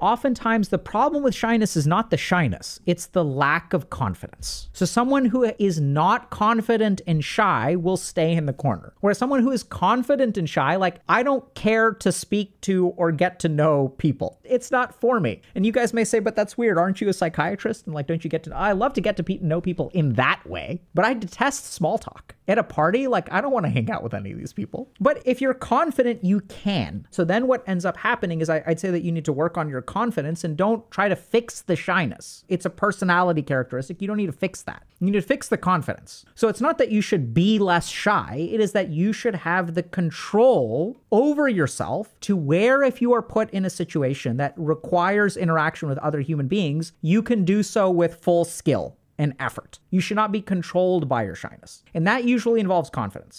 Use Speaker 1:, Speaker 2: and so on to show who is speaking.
Speaker 1: Oftentimes, the problem with shyness is not the shyness, it's the lack of confidence. So, someone who is not confident and shy will stay in the corner. Whereas someone who is confident and shy, like, I don't care to speak to or get to know people. It's not for me. And you guys may say, but that's weird. Aren't you a psychiatrist? And like, don't you get to, I love to get to know people in that way, but I detest small talk. At a party, like, I don't want to hang out with any of these people. But if you're confident, you can. So then what ends up happening is I, I'd say that you need to work on your confidence and don't try to fix the shyness. It's a personality characteristic. You don't need to fix that. You need to fix the confidence. So it's not that you should be less shy, it is that you should have the control over yourself to where, if you are put in a situation that requires interaction with other human beings, you can do so with full skill and effort. You should not be controlled by your shyness. And that usually involves confidence.